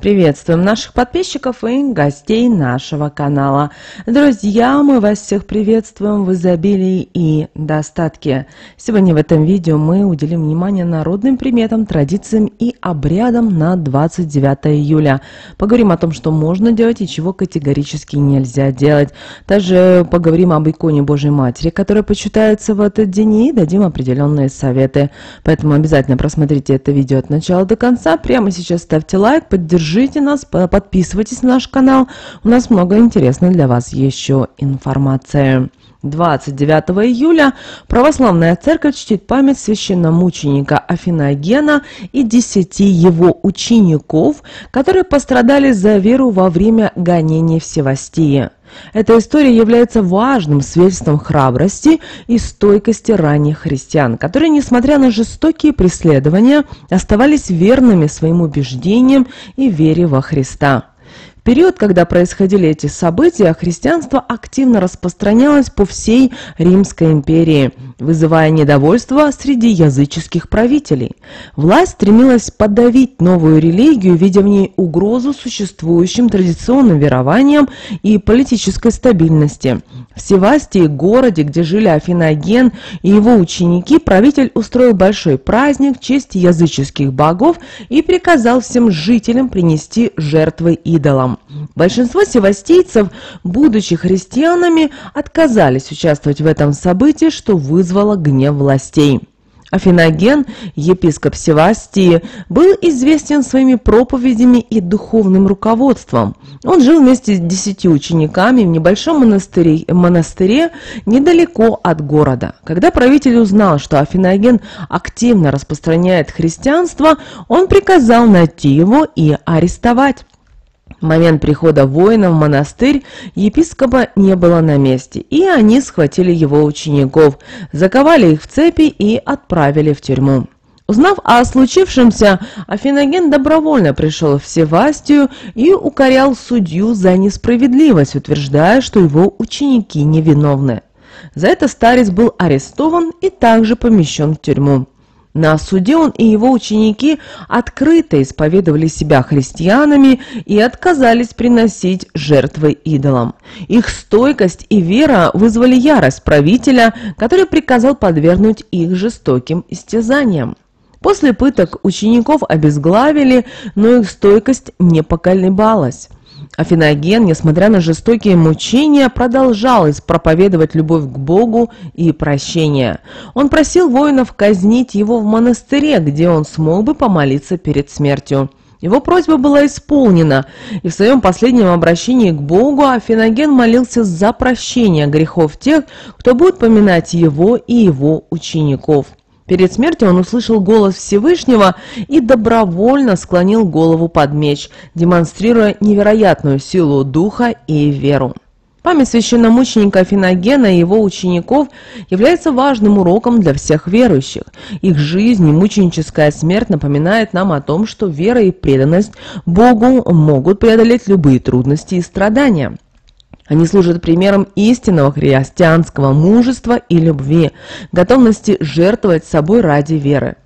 Приветствуем наших подписчиков и гостей нашего канала. Друзья, мы вас всех приветствуем в изобилии и достатке. Сегодня в этом видео мы уделим внимание народным приметам, традициям и обрядам на 29 июля. Поговорим о том, что можно делать и чего категорически нельзя делать. Также поговорим об иконе Божьей Матери, которая почитается в этот день и дадим определенные советы. Поэтому обязательно просмотрите это видео от начала до конца. Прямо сейчас ставьте лайк, поддержите Держите нас, подписывайтесь на наш канал. У нас много интересной для вас еще информации. 29 июля Православная Церковь чтит память священномученика Афиногена и десяти его учеников, которые пострадали за веру во время гонений в Севастии. Эта история является важным свидетельством храбрости и стойкости ранних христиан, которые, несмотря на жестокие преследования, оставались верными своим убеждениям и вере во Христа период, когда происходили эти события, христианство активно распространялось по всей Римской империи, вызывая недовольство среди языческих правителей. Власть стремилась подавить новую религию, видя в ней угрозу существующим традиционным верованиям и политической стабильности. В Севастии, городе, где жили Афиноген и его ученики, правитель устроил большой праздник в честь языческих богов и приказал всем жителям принести жертвы идолам. Большинство севастийцев, будучи христианами, отказались участвовать в этом событии, что вызвало гнев властей. Афиноген, епископ Севастии, был известен своими проповедями и духовным руководством. Он жил вместе с десятью учениками в небольшом монастыре, монастыре недалеко от города. Когда правитель узнал, что Афиноген активно распространяет христианство, он приказал найти его и арестовать. Момент прихода воина в монастырь епископа не было на месте, и они схватили его учеников, заковали их в цепи и отправили в тюрьму. Узнав о случившемся, Афиноген добровольно пришел в Севастию и укорял судью за несправедливость, утверждая, что его ученики невиновны. За это старец был арестован и также помещен в тюрьму. На суде он и его ученики открыто исповедовали себя христианами и отказались приносить жертвы идолам. Их стойкость и вера вызвали ярость правителя, который приказал подвергнуть их жестоким истязаниям. После пыток учеников обезглавили, но их стойкость не поколебалась. Афиноген, несмотря на жестокие мучения, продолжал проповедовать любовь к Богу и прощение. Он просил воинов казнить его в монастыре, где он смог бы помолиться перед смертью. Его просьба была исполнена, и в своем последнем обращении к Богу Афиноген молился за прощение грехов тех, кто будет поминать его и его учеников. Перед смертью он услышал голос Всевышнего и добровольно склонил голову под меч, демонстрируя невероятную силу духа и веру. Память священномученика Финогена и его учеников является важным уроком для всех верующих. Их жизнь и мученическая смерть напоминает нам о том, что вера и преданность Богу могут преодолеть любые трудности и страдания. Они служат примером истинного христианского мужества и любви, готовности жертвовать собой ради веры.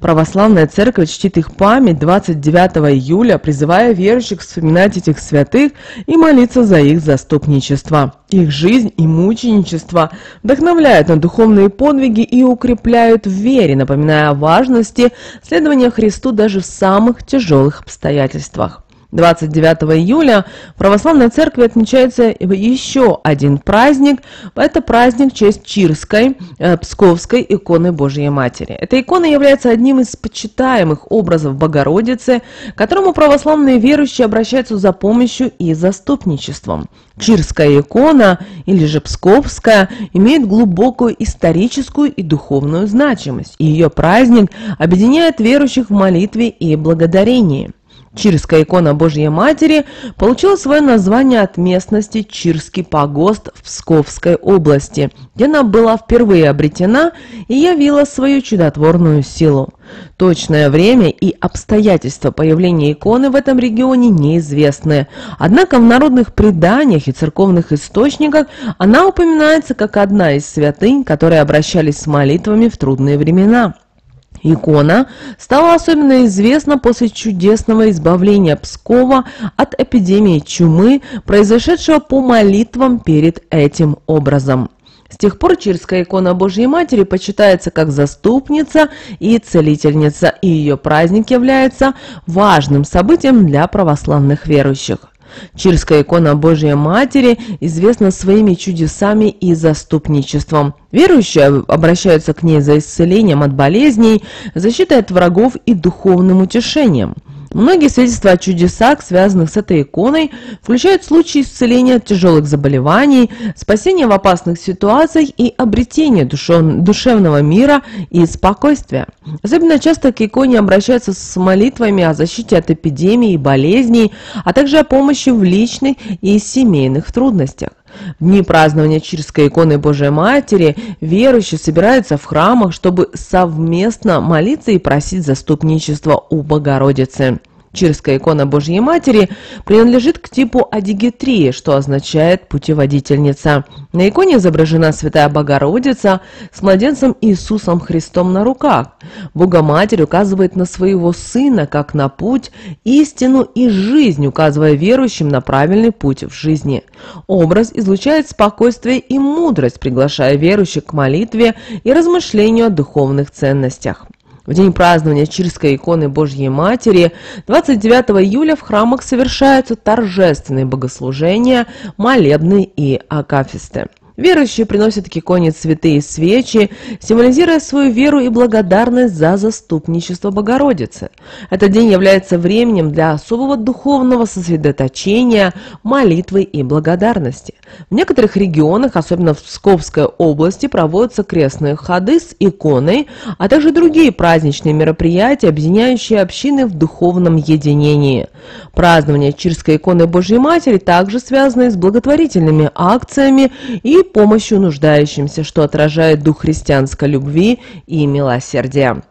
Православная церковь чтит их память 29 июля, призывая верующих вспоминать этих святых и молиться за их заступничество. Их жизнь и мученичество вдохновляют на духовные подвиги и укрепляют в вере, напоминая о важности следования Христу даже в самых тяжелых обстоятельствах. 29 июля в Православной Церкви отмечается еще один праздник. Это праздник в честь Чирской, э, Псковской иконы Божьей Матери. Эта икона является одним из почитаемых образов Богородицы, к которому православные верующие обращаются за помощью и заступничеством. Чирская икона, или же Псковская, имеет глубокую историческую и духовную значимость, и ее праздник объединяет верующих в молитве и благодарении. Чирская икона Божьей Матери получила свое название от местности Чирский погост в Псковской области, где она была впервые обретена и явила свою чудотворную силу. Точное время и обстоятельства появления иконы в этом регионе неизвестны. Однако в народных преданиях и церковных источниках она упоминается как одна из святынь, которые обращались с молитвами в трудные времена. Икона стала особенно известна после чудесного избавления Пскова от эпидемии чумы, произошедшего по молитвам перед этим образом. С тех пор Чирская икона Божьей Матери почитается как заступница и целительница, и ее праздник является важным событием для православных верующих. Чирская икона Божьей Матери известна своими чудесами и заступничеством. Верующие обращаются к ней за исцелением от болезней, защитой от врагов и духовным утешением – Многие свидетельства о чудесах, связанных с этой иконой, включают случаи исцеления от тяжелых заболеваний, спасения в опасных ситуациях и обретения душевного мира и спокойствия. Особенно часто к иконе обращаются с молитвами о защите от эпидемий и болезней, а также о помощи в личных и семейных трудностях. В дни празднования Чирской иконы Божией Матери верующие собираются в храмах, чтобы совместно молиться и просить заступничества у Богородицы. Чирская икона Божьей Матери принадлежит к типу адигетрии, что означает «путеводительница». На иконе изображена Святая Богородица с младенцем Иисусом Христом на руках. Богоматерь указывает на своего Сына, как на путь, истину и жизнь, указывая верующим на правильный путь в жизни. Образ излучает спокойствие и мудрость, приглашая верующих к молитве и размышлению о духовных ценностях. В день празднования Чирской иконы Божьей Матери 29 июля в храмах совершаются торжественные богослужения, молебны и акафисты. Верующие приносят к иконе цветы и свечи, символизируя свою веру и благодарность за заступничество Богородицы. Этот день является временем для особого духовного сосредоточения, молитвы и благодарности. В некоторых регионах, особенно в Псковской области, проводятся крестные ходы с иконой, а также другие праздничные мероприятия, объединяющие общины в духовном единении. Празднование Чирской иконы Божьей Матери также связано с благотворительными акциями и помощью нуждающимся, что отражает дух христианской любви и милосердия.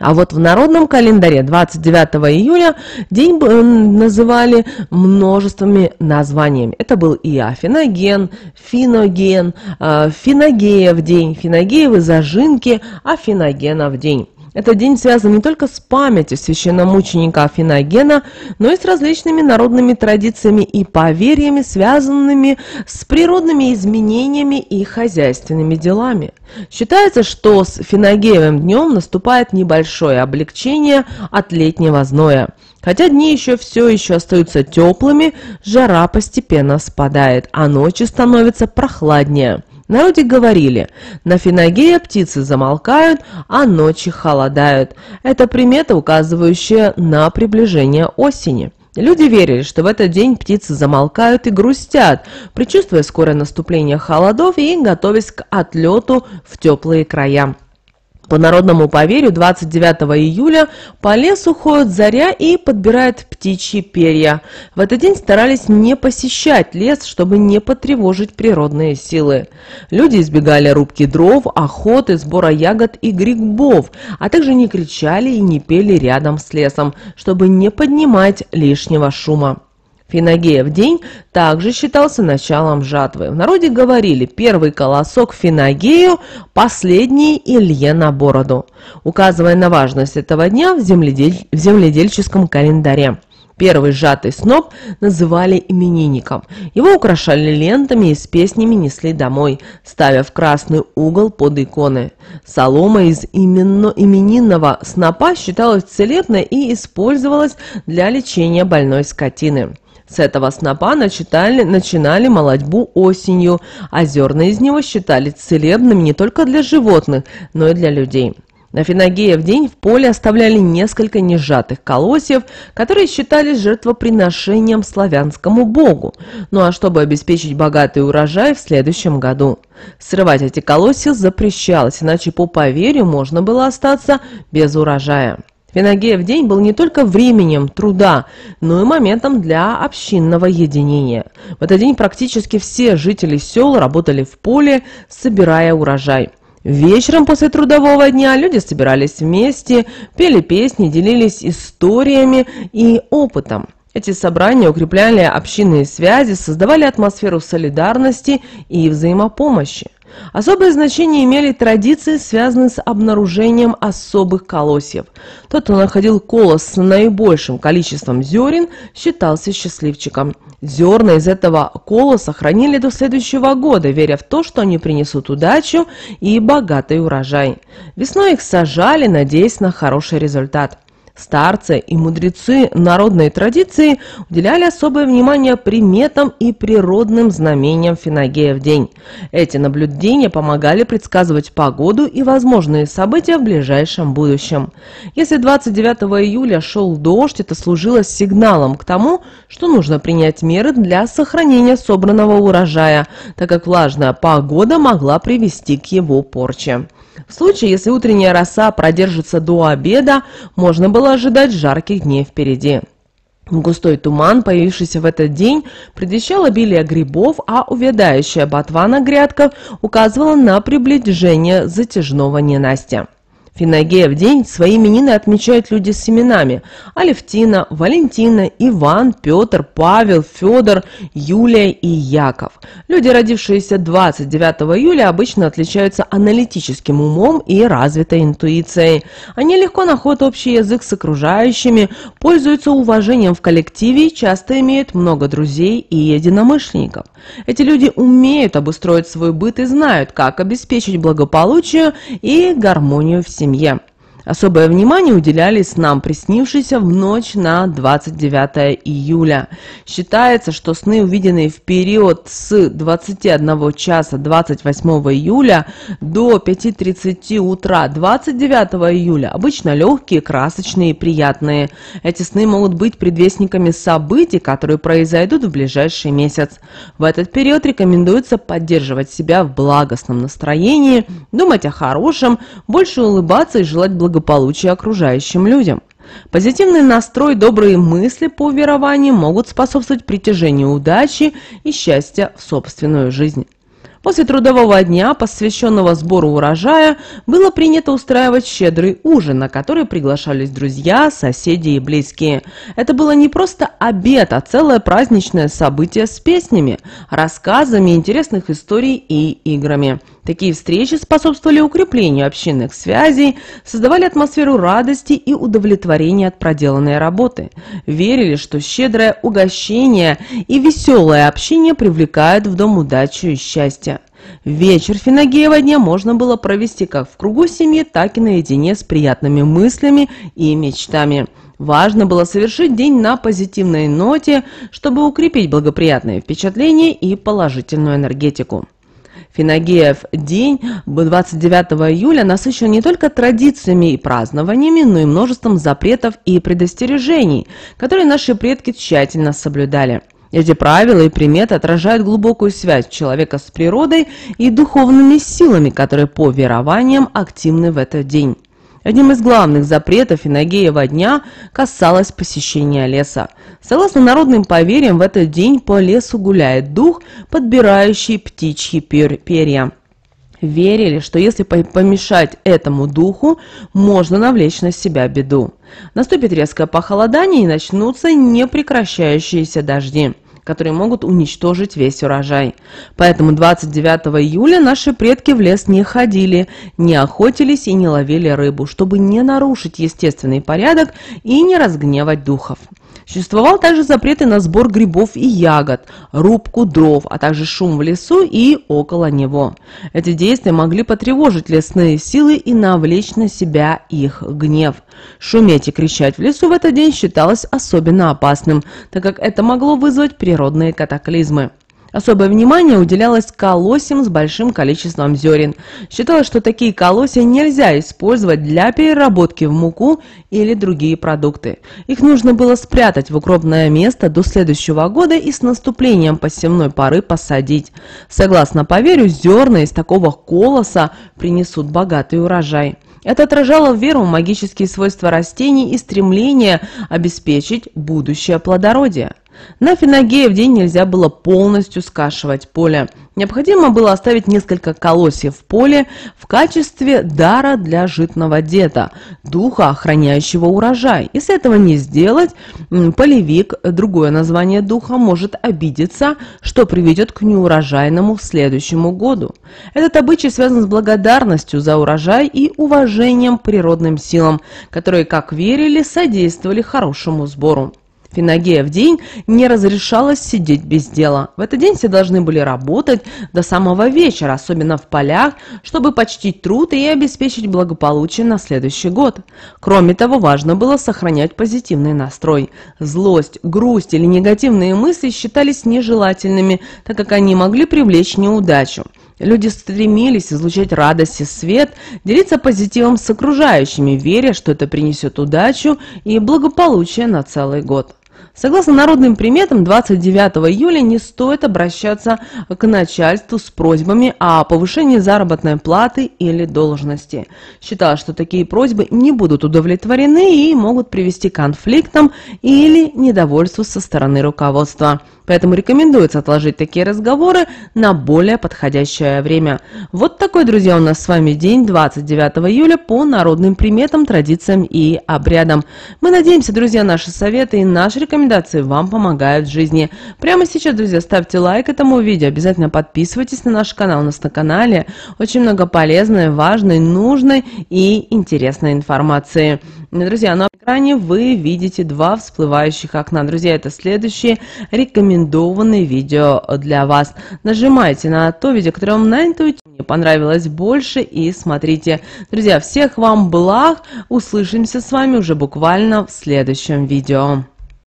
А вот в народном календаре 29 июля день называли множествами названиями. Это был и Афиноген, Финоген, э, Финогеев день, Финогеевы зажинки, Афиногенов день. Этот день связан не только с памятью священномученика Афиногена, но и с различными народными традициями и поверьями, связанными с природными изменениями и хозяйственными делами. Считается, что с Финогеевым днем наступает небольшое облегчение от летнего зноя. Хотя дни еще все еще остаются теплыми, жара постепенно спадает, а ночи становятся прохладнее. Народе говорили, на Финагея птицы замолкают, а ночи холодают. Это примета, указывающая на приближение осени. Люди верили, что в этот день птицы замолкают и грустят, предчувствуя скорое наступление холодов и готовясь к отлету в теплые края. По народному поверью 29 июля по лесу ходит заря и подбирает птичьи перья. В этот день старались не посещать лес, чтобы не потревожить природные силы. Люди избегали рубки дров, охоты, сбора ягод и грибов, а также не кричали и не пели рядом с лесом, чтобы не поднимать лишнего шума. Финагеев день также считался началом жатвы. В народе говорили «первый колосок Финагею, последний Илье на бороду», указывая на важность этого дня в, земледель... в земледельческом календаре. Первый сжатый сноп называли именинником. Его украшали лентами и с песнями несли домой, ставя в красный угол под иконы. Солома из именно именинного снопа считалась целебной и использовалась для лечения больной скотины. С этого снопа начитали, начинали молодьбу осенью, а зерна из него считали целебными не только для животных, но и для людей. На Финагеев день в поле оставляли несколько несжатых колосьев, которые считались жертвоприношением славянскому богу, ну а чтобы обеспечить богатый урожай в следующем году. Срывать эти колосья запрещалось, иначе по поверью можно было остаться без урожая. Финагеев день был не только временем труда, но и моментом для общинного единения. В этот день практически все жители сел работали в поле, собирая урожай. Вечером после трудового дня люди собирались вместе, пели песни, делились историями и опытом. Эти собрания укрепляли общинные связи, создавали атмосферу солидарности и взаимопомощи. Особое значение имели традиции, связанные с обнаружением особых колосьев. Тот, кто находил колос с наибольшим количеством зерен, считался счастливчиком. Зерна из этого колоса хранили до следующего года, веря в то, что они принесут удачу и богатый урожай. Весной их сажали, надеясь на хороший результат. Старцы и мудрецы народной традиции уделяли особое внимание приметам и природным знамениям Финагея в день. Эти наблюдения помогали предсказывать погоду и возможные события в ближайшем будущем. Если 29 июля шел дождь, это служило сигналом к тому, что нужно принять меры для сохранения собранного урожая, так как влажная погода могла привести к его порче. В случае, если утренняя роса продержится до обеда, можно было ожидать жарких дней впереди. Густой туман, появившийся в этот день, предвещал обилие грибов, а увядающая ботва на грядках указывала на приближение затяжного ненастья. Финагея в день свои именины отмечают люди с именами Алевтина, Валентина, Иван, Петр, Павел, Федор, Юлия и Яков. Люди, родившиеся 29 июля, обычно отличаются аналитическим умом и развитой интуицией. Они легко находят общий язык с окружающими, пользуются уважением в коллективе и часто имеют много друзей и единомышленников. Эти люди умеют обустроить свой быт и знают, как обеспечить благополучие и гармонию в семье. Особое внимание уделяли снам, приснившимся в ночь на 29 июля. Считается, что сны, увиденные в период с 21 часа 28 июля до 5.30 утра 29 июля, обычно легкие, красочные и приятные. Эти сны могут быть предвестниками событий, которые произойдут в ближайший месяц. В этот период рекомендуется поддерживать себя в благостном настроении, думать о хорошем, больше улыбаться и желать благополучия благополучия окружающим людям. Позитивный настрой, добрые мысли по верованию могут способствовать притяжению удачи и счастья в собственную жизнь. После трудового дня, посвященного сбору урожая, было принято устраивать щедрый ужин, на который приглашались друзья, соседи и близкие. Это было не просто обед, а целое праздничное событие с песнями, рассказами интересных историй и играми. Такие встречи способствовали укреплению общинных связей, создавали атмосферу радости и удовлетворения от проделанной работы. Верили, что щедрое угощение и веселое общение привлекают в дом удачу и счастье. Вечер Финагеева дня можно было провести как в кругу семьи, так и наедине с приятными мыслями и мечтами. Важно было совершить день на позитивной ноте, чтобы укрепить благоприятные впечатления и положительную энергетику. Финагеев день 29 июля насыщен не только традициями и празднованиями, но и множеством запретов и предостережений, которые наши предки тщательно соблюдали. Эти правила и приметы отражают глубокую связь человека с природой и духовными силами, которые по верованиям активны в этот день. Одним из главных запретов Инагеева дня касалось посещения леса. Согласно народным поверьям, в этот день по лесу гуляет дух, подбирающий птичьи перья. Верили, что если помешать этому духу, можно навлечь на себя беду. Наступит резкое похолодание и начнутся непрекращающиеся дожди которые могут уничтожить весь урожай. Поэтому 29 июля наши предки в лес не ходили, не охотились и не ловили рыбу, чтобы не нарушить естественный порядок и не разгневать духов. Существовал также запреты на сбор грибов и ягод, рубку дров, а также шум в лесу и около него. Эти действия могли потревожить лесные силы и навлечь на себя их гнев. Шуметь и кричать в лесу в этот день считалось особенно опасным, так как это могло вызвать природные катаклизмы. Особое внимание уделялось колосьям с большим количеством зерен. Считалось, что такие колосья нельзя использовать для переработки в муку или другие продукты. Их нужно было спрятать в укромное место до следующего года и с наступлением посевной поры посадить. Согласно поверью, зерна из такого колоса принесут богатый урожай. Это отражало веру в магические свойства растений и стремление обеспечить будущее плодородие. На Финагея в день нельзя было полностью скашивать поле. необходимо было оставить несколько колосьев в поле в качестве дара для житного деда, духа, охраняющего урожай. Если этого не сделать, полевик, другое название духа, может обидеться, что приведет к неурожайному следующему году. Этот обычай связан с благодарностью за урожай и уважением к природным силам, которые, как верили, содействовали хорошему сбору. Финагея в день не разрешалось сидеть без дела. В этот день все должны были работать до самого вечера, особенно в полях, чтобы почтить труд и обеспечить благополучие на следующий год. Кроме того, важно было сохранять позитивный настрой. Злость, грусть или негативные мысли считались нежелательными, так как они могли привлечь неудачу. Люди стремились излучать радость и свет, делиться позитивом с окружающими, веря, что это принесет удачу и благополучие на целый год. Согласно народным приметам, 29 июля не стоит обращаться к начальству с просьбами о повышении заработной платы или должности. Считалось, что такие просьбы не будут удовлетворены и могут привести к конфликтам или недовольству со стороны руководства. Поэтому рекомендуется отложить такие разговоры на более подходящее время. Вот такой, друзья, у нас с вами день 29 июля по народным приметам, традициям и обрядам. Мы надеемся, друзья, наши советы и наши рекомендации вам помогают в жизни. Прямо сейчас, друзья, ставьте лайк этому видео, обязательно подписывайтесь на наш канал. У нас на канале очень много полезной, важной, нужной и интересной информации. Друзья, на экране вы видите два всплывающих окна. Друзья, это следующие рекомендованные видео для вас. Нажимайте на то видео, которое вам на интуитивно понравилось больше и смотрите. Друзья, всех вам благ. Услышимся с вами уже буквально в следующем видео.